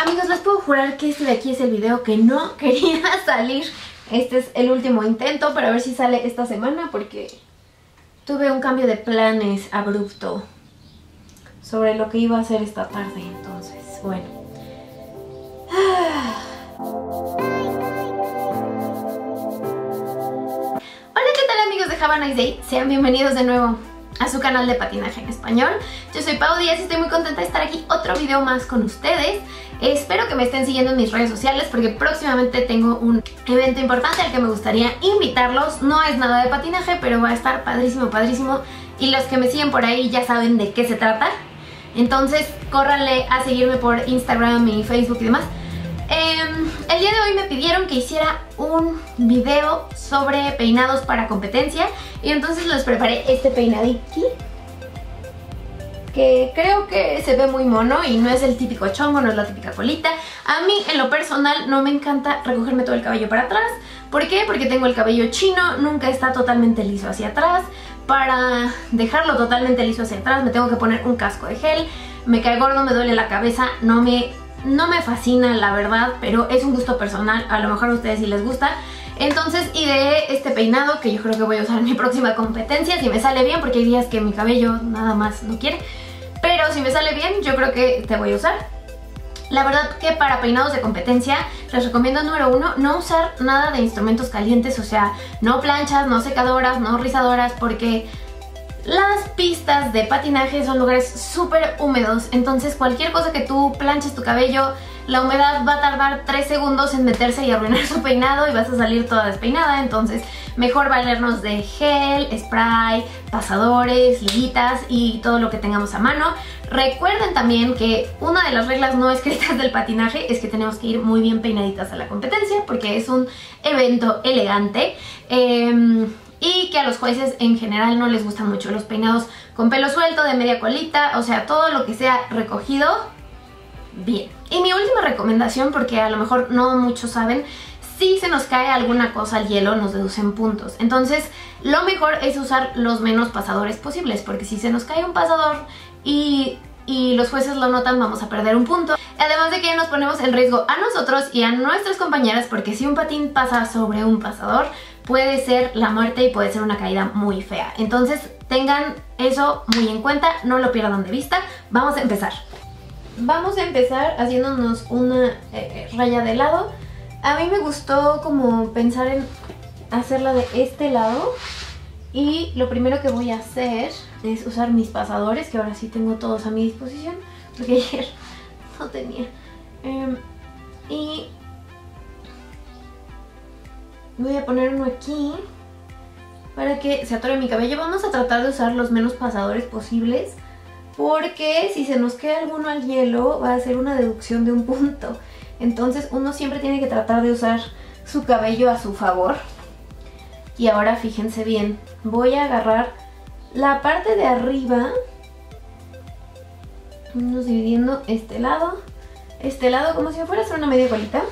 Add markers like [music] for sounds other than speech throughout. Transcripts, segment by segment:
Amigos, les puedo jurar que este de aquí es el video que no [laughs] quería salir. Este es el último intento para ver si sale esta semana porque tuve un cambio de planes abrupto sobre lo que iba a hacer esta tarde. Entonces, bueno. [sighs] Hola, ¿qué tal amigos de Have Nice Day? Sean bienvenidos de nuevo a su canal de patinaje en español. Yo soy Pau Díaz y estoy muy contenta de estar aquí otro video más con ustedes. Espero que me estén siguiendo en mis redes sociales porque próximamente tengo un evento importante al que me gustaría invitarlos. No es nada de patinaje, pero va a estar padrísimo, padrísimo. Y los que me siguen por ahí ya saben de qué se trata. Entonces, córranle a seguirme por Instagram y Facebook y demás. Em, el día de hoy me pidieron que hiciera un video sobre peinados para competencia y entonces les preparé este peinadito que creo que se ve muy mono y no es el típico chongo, no es la típica colita. A mí en lo personal no me encanta recogerme todo el cabello para atrás. ¿Por qué? Porque tengo el cabello chino, nunca está totalmente liso hacia atrás. Para dejarlo totalmente liso hacia atrás me tengo que poner un casco de gel. Me cae gordo, me duele la cabeza, no me no me fascina la verdad, pero es un gusto personal, a lo mejor a ustedes sí les gusta. Entonces ideé este peinado que yo creo que voy a usar en mi próxima competencia, si me sale bien, porque hay días que mi cabello nada más no quiere. Pero si me sale bien, yo creo que te voy a usar. La verdad que para peinados de competencia les recomiendo número uno no usar nada de instrumentos calientes, o sea, no planchas, no secadoras, no rizadoras, porque las pistas de patinaje son lugares súper húmedos, entonces cualquier cosa que tú planches tu cabello, la humedad va a tardar 3 segundos en meterse y arruinar [laughs] su peinado y vas a salir toda despeinada, entonces mejor valernos de gel, spray, pasadores, liguitas y todo lo que tengamos a mano. Recuerden también que una de las reglas no escritas del patinaje es que tenemos que ir muy bien peinaditas a la competencia porque es un evento elegante. Eh, y que a los jueces en general no les gustan mucho los peinados con pelo suelto, de media colita, o sea, todo lo que sea recogido, bien. Y mi última recomendación, porque a lo mejor no muchos saben, si se nos cae alguna cosa al hielo nos deducen puntos. Entonces, lo mejor es usar los menos pasadores posibles, porque si se nos cae un pasador y y los jueces lo notan, vamos a perder un punto. Además de que nos ponemos en riesgo a nosotros y a nuestras compañeras porque si un patín pasa sobre un pasador puede ser la muerte y puede ser una caída muy fea. Entonces tengan eso muy en cuenta, no lo pierdan de vista. Vamos a empezar. Vamos a empezar haciéndonos una eh, eh, raya de lado. A mí me gustó como pensar en hacerla de este lado y lo primero que voy a hacer es usar mis pasadores, que ahora sí tengo todos a mi disposición, porque [laughs] ayer no tenía. Em, y voy a poner uno aquí para que se atore mi cabello. Vamos a tratar de usar los menos pasadores posibles, porque si se nos queda alguno al hielo va a ser una deducción de un punto. Entonces uno siempre tiene que tratar de usar su cabello a su favor. Y ahora fíjense bien, voy a agarrar la parte de arriba, vamos dividiendo este lado, este lado como si fuera a ser una media colita.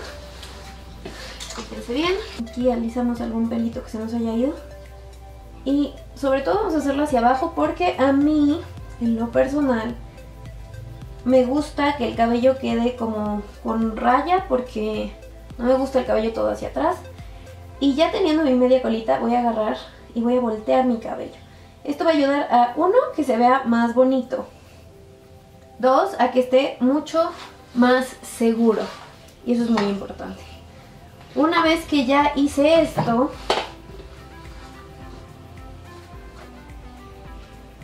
Bien, aquí alisamos algún pelito que se nos haya ido. Y sobre todo vamos a hacerlo hacia abajo porque a mí, en lo personal, me gusta que el cabello quede como con raya porque no me gusta el cabello todo hacia atrás. Y ya teniendo mi media colita voy a agarrar y voy a voltear mi cabello. Esto va a ayudar a, uno, que se vea más bonito. Dos, a que esté mucho más seguro. Y eso es muy importante. Una vez que ya hice esto,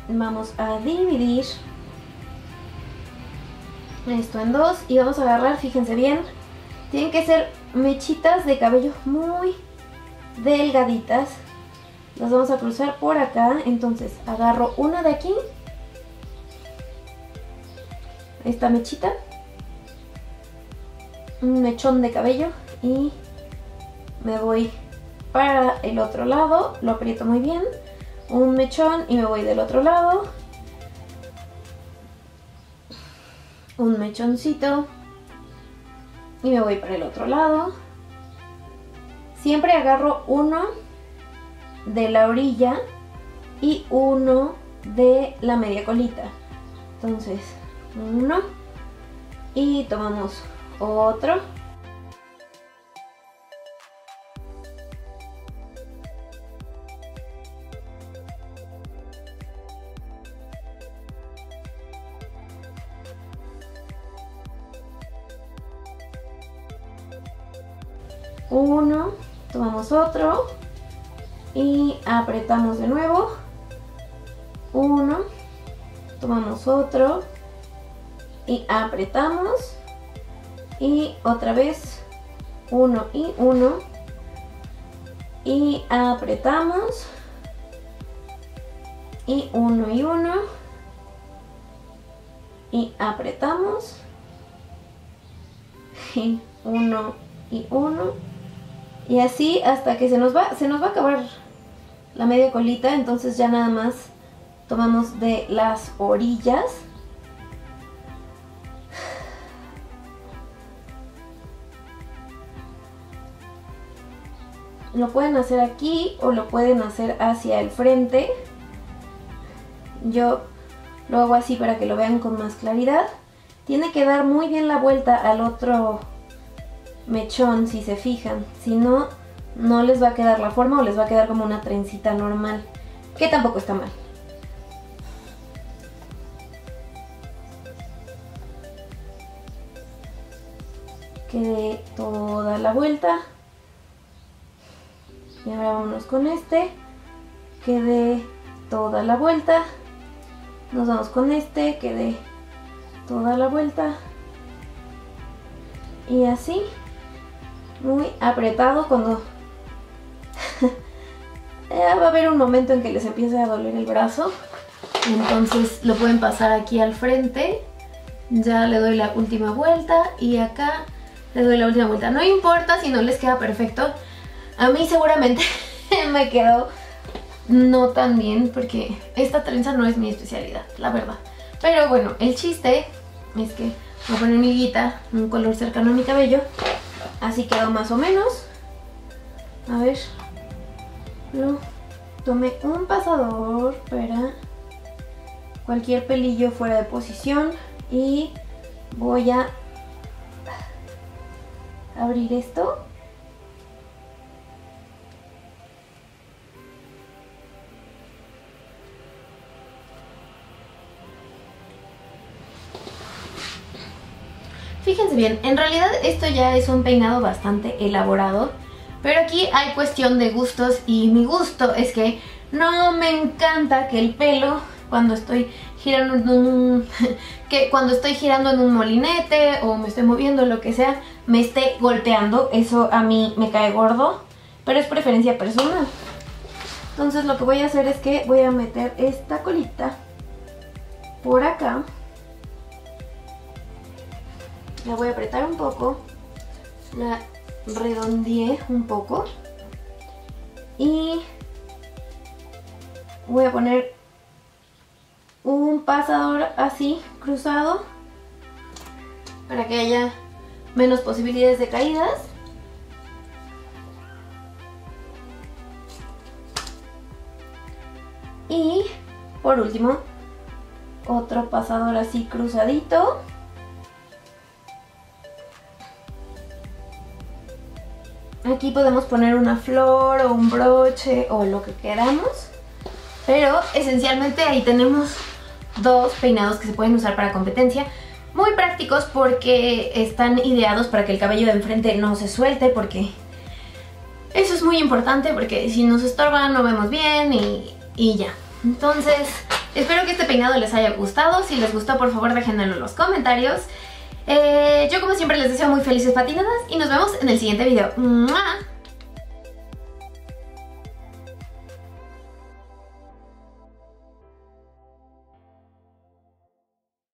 vamos a dividir esto en dos y vamos a agarrar, fíjense bien, tienen que ser mechitas de cabello muy delgaditas. Las vamos a cruzar por acá. Entonces agarro una de aquí. Esta mechita. Un mechón de cabello. Y me voy para el otro lado. Lo aprieto muy bien. Un mechón y me voy del otro lado. Un mechoncito. Y me voy para el otro lado siempre agarro uno de la orilla y uno de la media colita. Entonces, uno y tomamos otro. Uno, tomamos otro y apretamos de nuevo. Uno, tomamos otro y apretamos. Y otra vez uno y uno y apretamos. Y uno y uno y apretamos. Y [laughs] uno y uno y así hasta que se nos va se nos va a acabar la media colita entonces ya nada más tomamos de las orillas Lo pueden hacer aquí o lo pueden hacer hacia el frente. Yo lo hago así para que lo vean con más claridad. Tiene que dar muy bien la vuelta al otro mechón si se fijan. Si no, no les va a quedar la forma o les va a quedar como una trencita normal. Que tampoco está mal. Que toda la vuelta. Y ahora vámonos con este. Que dé toda la vuelta. Nos vamos con este, que dé toda la vuelta. Y así, muy apretado cuando... [laughs] va a haber un momento en que les empiece a doler el brazo. Entonces lo pueden pasar aquí al frente. Ya le doy la última vuelta y acá le doy la última vuelta. No importa si no les queda perfecto. A mí seguramente [laughs] me quedó no tan bien porque esta trenza no es mi especialidad, la verdad. Pero bueno, el chiste es que voy a poner mi higuita, un color cercano a mi cabello. Así quedó más o menos. A ver. Lo tomé un pasador para cualquier pelillo fuera de posición. Y voy a abrir esto Fíjense bien, en realidad esto ya es un peinado bastante elaborado, pero aquí hay cuestión de gustos y mi gusto es que no me encanta que el pelo cuando estoy girando en un [laughs] que cuando estoy girando en un molinete o me estoy moviendo lo que sea, me esté golpeando, eso a mí me cae gordo, pero es preferencia personal. Entonces lo que voy a hacer es que voy a meter esta colita por acá la voy a apretar un poco, la redondeé un poco y voy a poner un pasador así cruzado para que haya menos posibilidades de caídas. Y por último, otro pasador así cruzadito. Aquí podemos poner una flor o un broche o lo que queramos. Pero esencialmente ahí tenemos dos peinados que se pueden usar para competencia. Muy prácticos porque están ideados para que el cabello de enfrente no se suelte porque eso es muy importante porque si nos estorba no vemos bien y, y ya. Entonces, espero que este peinado les haya gustado. Si les gustó, por favor déjenmelo en los comentarios. Eh, yo como siempre les deseo muy felices patinadas y nos vemos en el siguiente video.